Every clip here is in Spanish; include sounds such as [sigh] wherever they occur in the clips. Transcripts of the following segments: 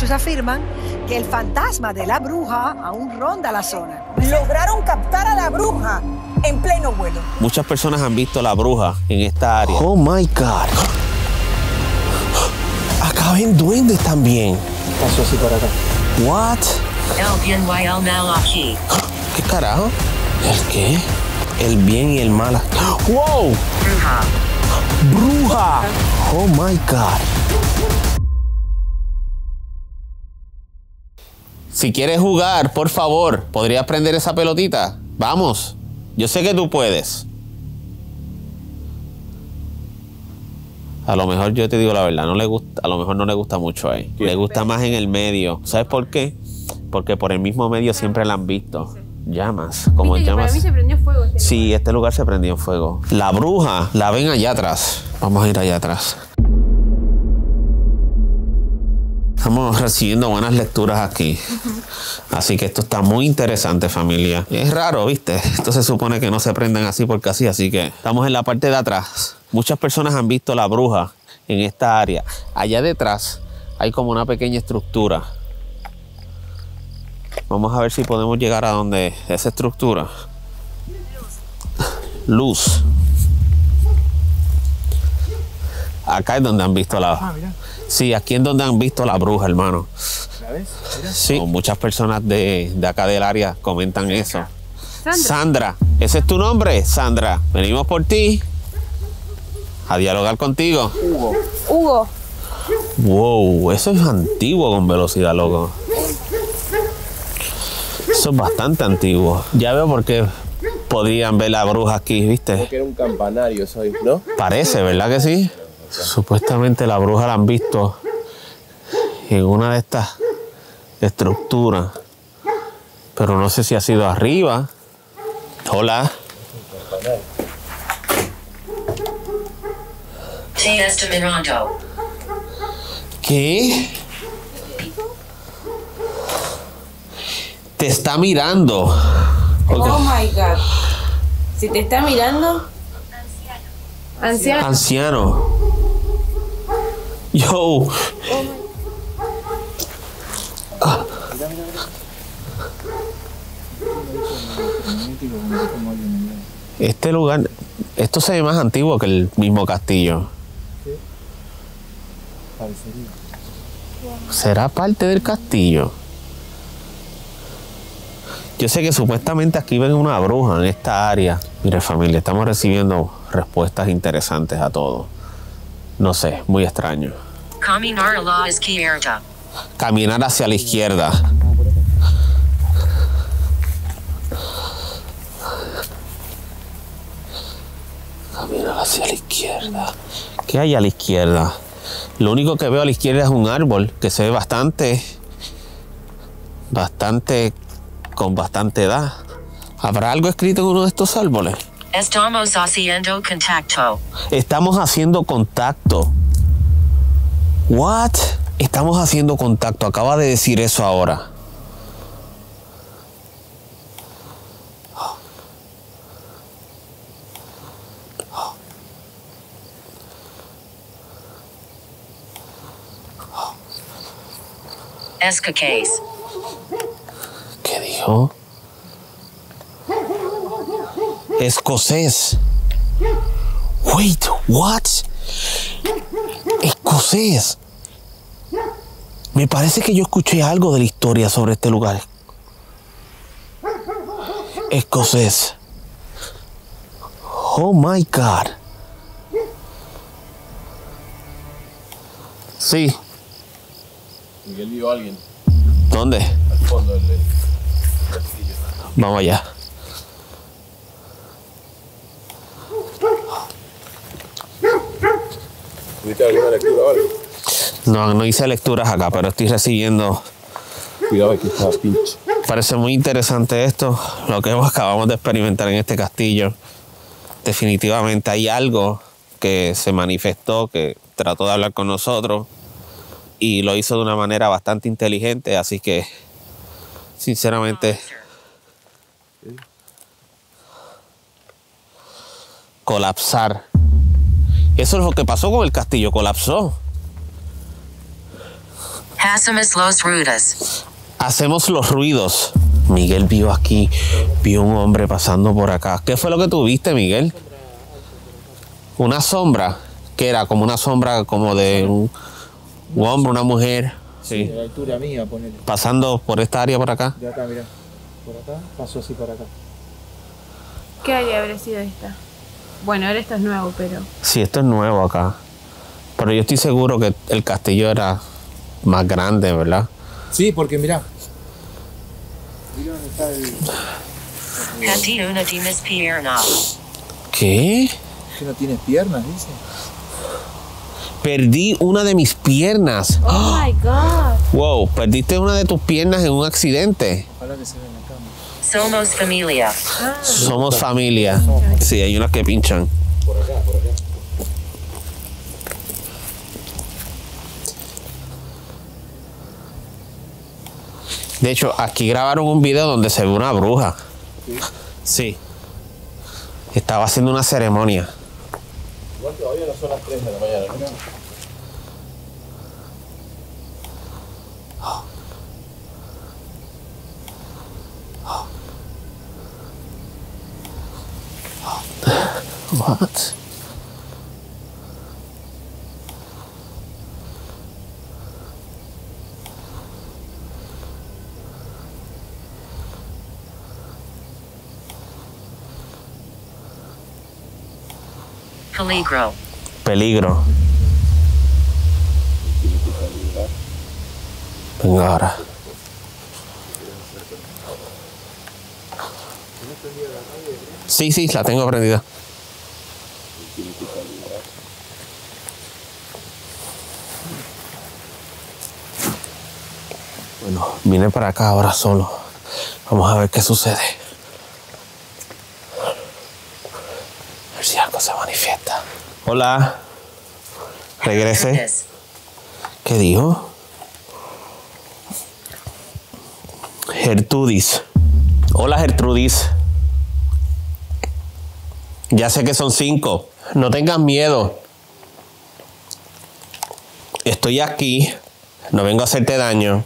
Muchos afirman que el fantasma de la bruja aún ronda la zona. Lograron captar a la bruja en pleno vuelo. Muchas personas han visto la bruja en esta área. Oh my God. Acá ven duendes también. Pasó así para acá. What? El bien y el mal aquí. ¿Qué carajo? ¿El qué? El bien y el mal. ¡Wow! Bruja. ¡Bruja! Oh my God. Si quieres jugar, por favor, ¿podrías prender esa pelotita? Vamos. Yo sé que tú puedes. A lo mejor yo te digo la verdad, no le gusta, a lo mejor no le gusta mucho ahí. Le gusta más en el medio. ¿Sabes por qué? Porque por el mismo medio siempre la han visto. Llamas, como Viste llamas. para mí se prendió fuego. este Sí, este lugar se prendió en fuego. La bruja la ven allá atrás. Vamos a ir allá atrás. Estamos [laughs] recibiendo buenas lecturas aquí. Así que esto está muy interesante, familia. Es raro, ¿viste? [laughs] Esto se supone que no se prenden así porque así, así que estamos en la parte de atrás. Muchas personas han visto la bruja en esta área. Allá detrás hay como una pequeña estructura. Vamos a ver si podemos llegar a donde esa estructura. Luz. Acá es donde han visto la. Sí, aquí es donde han visto la bruja, hermano. ¿La ves? Mira. Sí. Muchas personas de, de acá del área comentan eso. Sandra. Sandra, ¿ese es tu nombre? Sandra, venimos por ti a dialogar contigo. Hugo. Hugo. Wow, eso es antiguo con velocidad, loco. Eso es bastante antiguo. Ya veo por qué podrían ver la bruja aquí, ¿viste? Que era un campanario, soy, ¿no? Parece, ¿verdad que sí? Supuestamente la bruja la han visto en una de estas estructuras. Pero no sé si ha sido arriba. Hola. Te está mirando. ¿Qué? Te está mirando. Oh my God. Si te está mirando. Anciano. Anciano. Yo. Ah. Este lugar, esto se ve más antiguo que el mismo castillo. ¿Será parte del castillo? Yo sé que supuestamente aquí ven una bruja en esta área. Mire familia, estamos recibiendo respuestas interesantes a todo. No sé, muy extraño. Caminar a la izquierda. Caminar hacia la izquierda. Caminar hacia la izquierda. ¿Qué hay a la izquierda? Lo único que veo a la izquierda es un árbol que se ve bastante, bastante, con bastante edad. ¿Habrá algo escrito en uno de estos árboles? Estamos haciendo contacto. Estamos haciendo contacto. What? Estamos haciendo contacto. Acaba de decir eso ahora. Escaques. ¿Qué dijo? Escocés. Wait, what? Escocés. Me parece que yo escuché algo de la historia sobre este lugar. Escocés. Oh my God. Sí. Miguel vio a alguien ¿Dónde? al fondo del, castillo. Vamos allá. ¿Tuviste alguna lectura o algo? No, no hice lecturas acá, pero estoy recibiendo. Cuidado, aquí está pinche. Parece muy interesante esto, lo que acabamos de experimentar en este castillo. Definitivamente hay algo que se manifestó, que trató de hablar con nosotros y lo hizo de una manera bastante inteligente, así que sinceramente colapsar. Eso es lo que pasó con el castillo, colapsó. Hacemos los ruidos. Hacemos los ruidos. Miguel vio aquí, vio un hombre pasando por acá. ¿Qué fue lo que tú viste, Miguel? Una sombra, que era como una sombra como de un, un hombre, una mujer. Sí. De la altura mía, ponele. Pasando por esta área por acá. De acá, mirá. Por acá, pasó así para acá. ¿Qué área habrá sido esta? Bueno, ahora esto es nuevo, pero. Sí, esto es nuevo acá. Pero yo estoy seguro que el castillo era más grande, ¿verdad? Sí, porque mirá. Mirá dónde está el. Pati una dimes piernas. ¿Qué? Que no tienes piernas, dice. Perdí una de mis piernas. Oh my god. Wow, perdiste una de tus piernas en un accidente. Ojalá que se vea. Somos familia. Somos familia. Sí, hay unas que pinchan. De hecho, aquí grabaron un video donde se ve una bruja. Sí. Estaba haciendo una ceremonia. Igual todavía no son las 3 de la mañana, What? Peligro. Peligro. Venga ahora. Sí, sí, la tengo prendida. Bueno, vine para acá ahora solo. Vamos a ver qué sucede. A ver si algo se manifiesta. Hola. Regrese. ¿Qué dijo? Gertrudis. Hola Gertrudis. Ya sé que son cinco. No tengas miedo. Estoy aquí. No vengo a hacerte daño.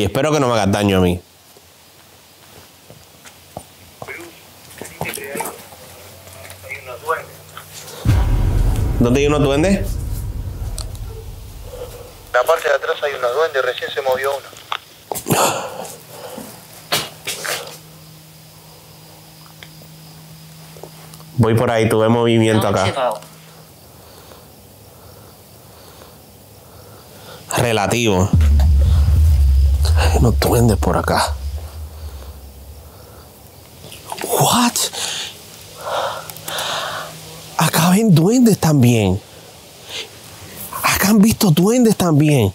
Y espero que no me hagas daño a mí. ¿Dónde hay unos duendes? la parte de atrás hay unos duendes, recién se movió uno. Voy por ahí, tuve movimiento acá. Relativo. Unos duendes por acá. What? Acá ven duendes también. Acá han visto duendes también.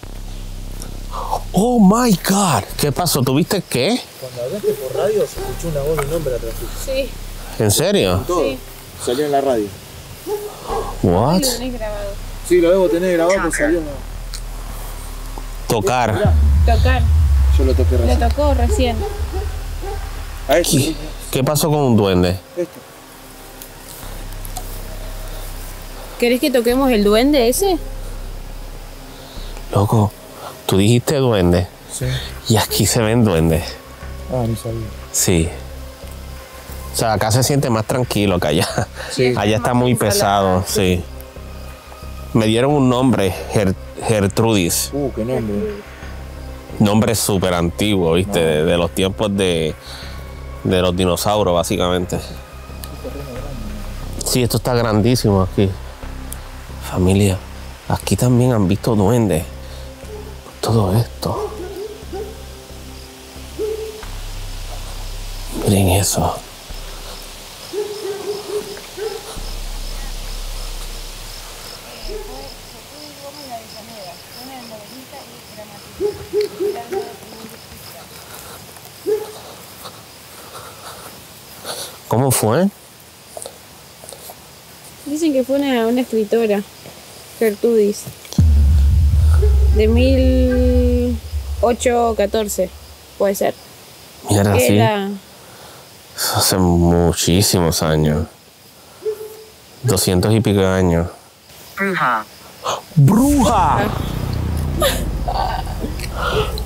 Oh my God. ¿Qué pasó? ¿Tuviste qué? Cuando hablaste por radio se escuchó una voz de un hombre atrás tuyo. Sí, ¿En serio? Todo. Salió en la radio. What? lo tenés grabado. Sí, lo debo tener grabado porque salió. Tocar. Tocar. Yo lo toqué Lo recién. tocó recién. A este. ¿Qué, qué pasó con un duende? Este. ¿Querés que toquemos el duende ese? Loco, tú dijiste duende. Sí. Y aquí se ven duendes. Ah, no sabía. Sí. O sea, acá se siente más tranquilo que allá. Sí. Allá está muy pesado, sí. Me dieron un nombre, Ger- Gertrudis. Uh, qué nombre. Nombre súper antiguo, ¿viste? De, de los tiempos de, de los dinosaurios, básicamente. Sí, esto está grandísimo aquí. Familia, aquí también han visto duendes. Todo esto. Miren eso. ¿Cómo fue? Dicen que fue una, una escritora, Gertrudis, de 1814, puede ser. Mira, Que sí. Era, Hace muchísimos años. Doscientos y pico de años. Bruja. ¡Bruja! [laughs]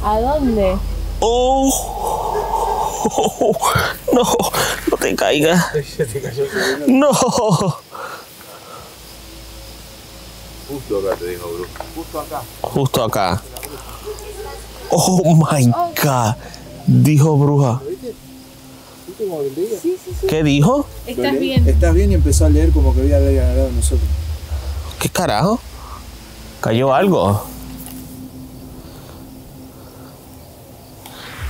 ¿A dónde? Oh. [laughs] No, no te celular. No. Justo acá te dijo, Bruno. Justo acá. Justo acá. Oh my God. Dijo bruja. ¿Qué dijo? ¿Estás bien? Estás bien y empezó a leer como que había haber ganado nosotros. ¿Qué carajo? ¿Cayó algo?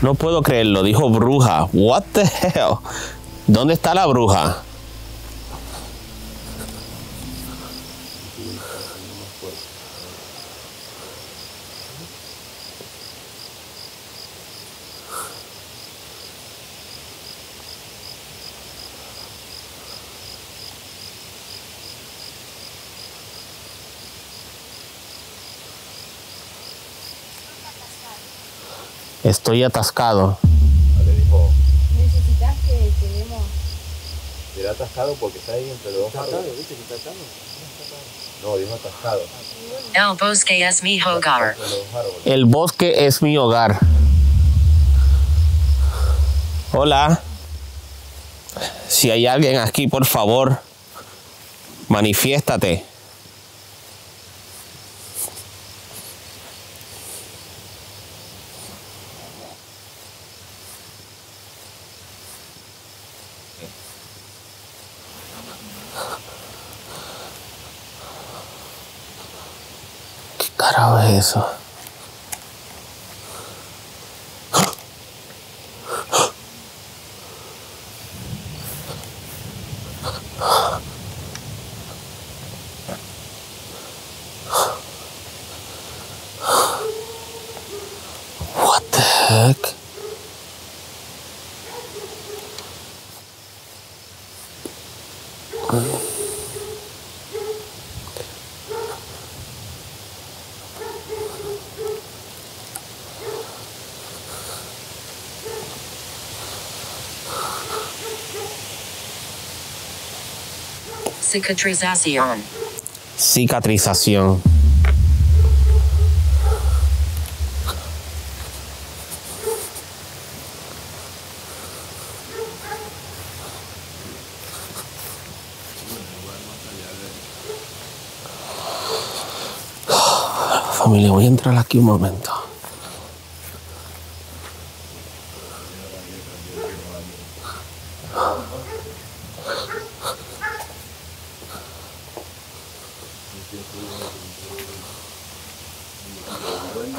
No puedo creerlo, dijo bruja. What the hell? ¿Dónde está la bruja? Estoy atascado. Le dijo, Necesitas que quedemos. será atascado porque está ahí entre los dos árboles. ¿Viste que está atado? No, dijo atascado. El bosque es mi hogar. El bosque es mi hogar. Hola. Si hay alguien aquí, por favor, manifiéstate. ¿Qué carajo es eso? What the heck? Cicatrización. Cicatrización. [sighs] Familia, voy a entrar aquí un momento.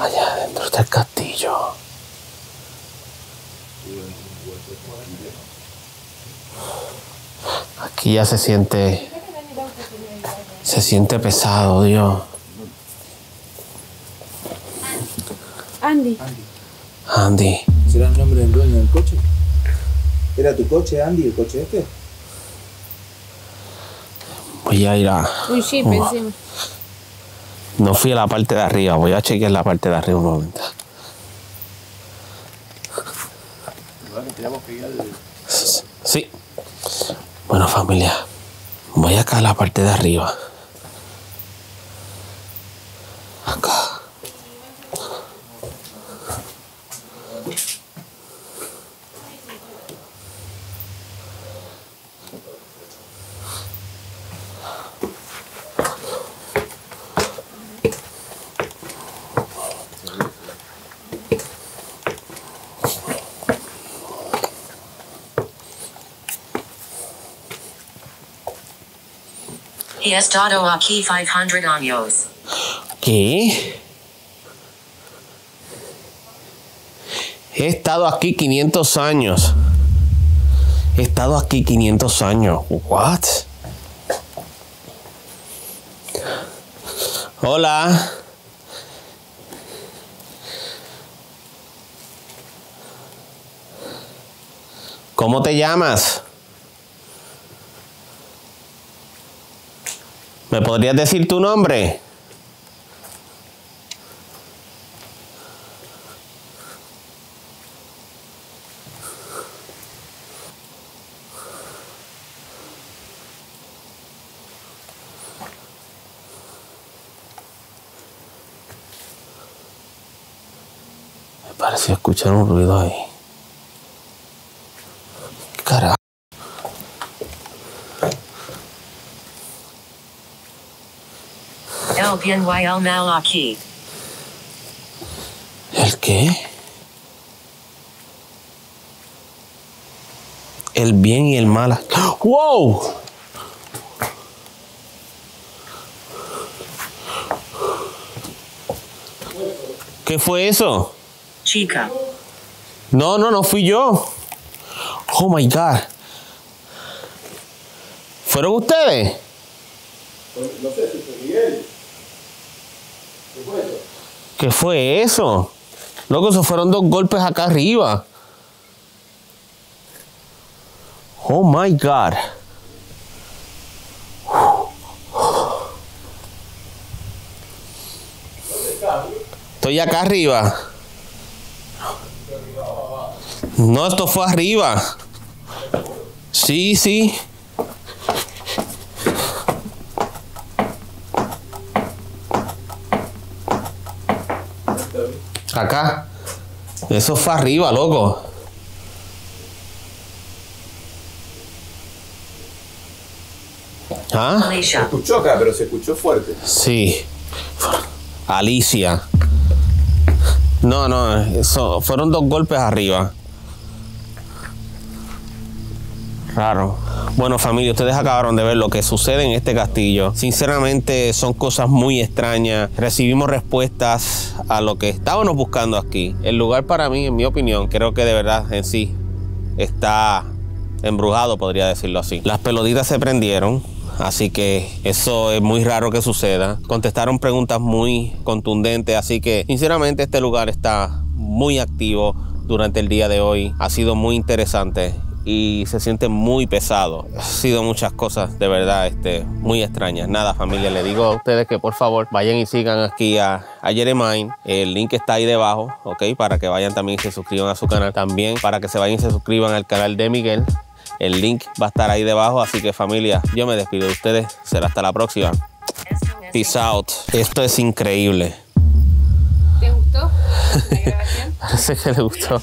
Allá dentro del castillo. Aquí ya se siente. Se siente pesado, Dios. Andy. Andy. ¿Será el nombre del dueño del coche? ¿Era tu coche, Andy, el coche este? Voy a ir a. Un jeep encima. No fui a la parte de arriba. Voy a chequear la parte de arriba un momento. Sí. Bueno, familia. Voy acá a la parte de arriba. Acá. He estado aquí 500 años. ¿Qué? He estado aquí 500 años. He estado aquí 500 años. What? Hola. ¿Cómo te llamas? ¿Me podrías decir tu nombre? Me pareció escuchar un ruido ahí. ¿Qué carajo? El bien y el mal aquí. ¿El qué? El bien y el mal. ¡Wow! ¿Qué fue eso? Chica. No, no, no fui yo. Oh my God. ¿Fueron ustedes? ¿Qué fue eso? Loco, se fueron dos golpes acá arriba. Oh my God. Estoy acá arriba. No, esto fue arriba. Sí, sí. Acá. Eso fue arriba, loco. ¿Ah? Alicia. Escuchó acá, pero se escuchó fuerte. Sí. Alicia. No, no, eso, fueron dos golpes arriba. Raro. Bueno, familia, ustedes acabaron de ver lo que sucede en este castillo. Sinceramente, son cosas muy extrañas. Recibimos respuestas a lo que estábamos buscando aquí. El lugar para mí, en mi opinión, creo que de verdad en sí está embrujado, podría decirlo así. Las pelotitas se prendieron. Así que eso es muy raro que suceda. Contestaron preguntas muy contundentes, así que sinceramente este lugar está muy activo durante el día de hoy. Ha sido muy interesante y se siente muy pesado. Ha sido muchas cosas de verdad este, muy extrañas. Nada familia, le digo a ustedes que por favor vayan y sigan aquí a, a Jeremiah. El link está ahí debajo, ok, para que vayan también y se suscriban a su canal. También para que se vayan y se suscriban al canal de Miguel. El link va a estar ahí debajo, así que familia, yo me despido de ustedes. Será hasta la próxima. Peace out. Esto es increíble. ¿Te gustó [laughs] la grabación? Parece que le gustó.